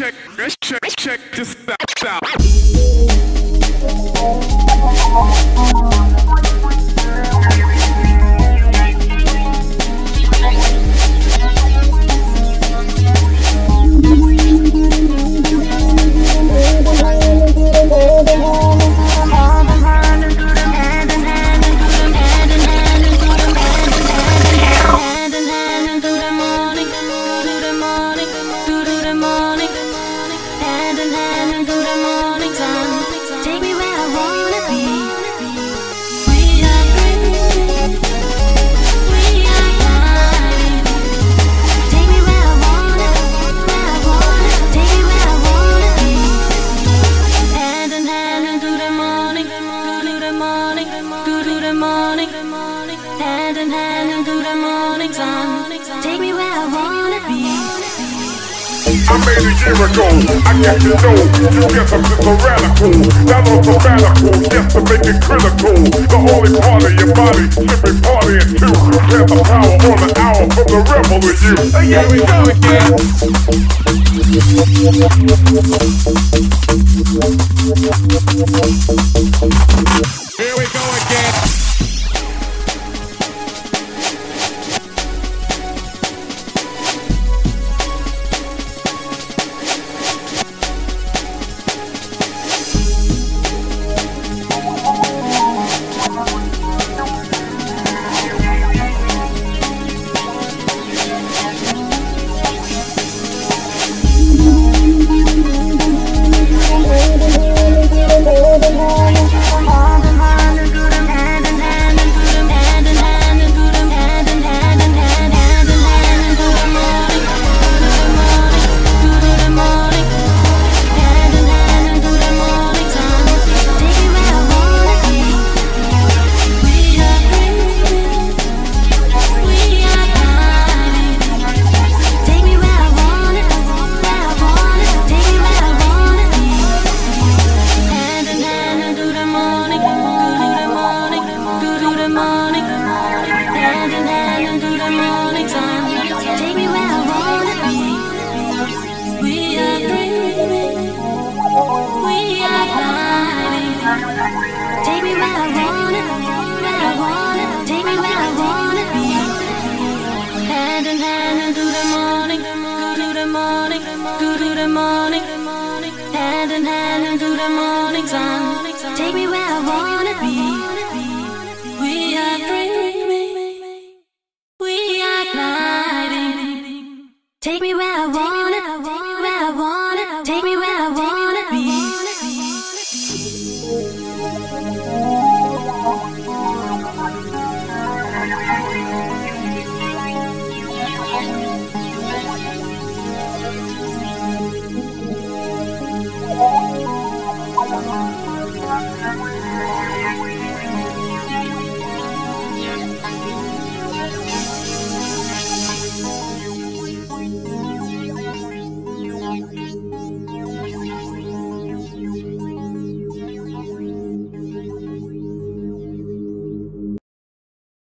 check, check, check this out. The morning sun. Take me where I wanna be. I made a year ago, I got to know You guess I'm just a radical Not on sabbatical, yes to make it critical The only part of your body should be partying too Get the power on the hour from the rebel in you Oh, yeah, we go again. Here we go again. the morning, hand in hand into the morning sun. Take me where I wanna be. We are dreaming, we are gliding. Take me where I wanna, where I wanna, take me where I wanna be.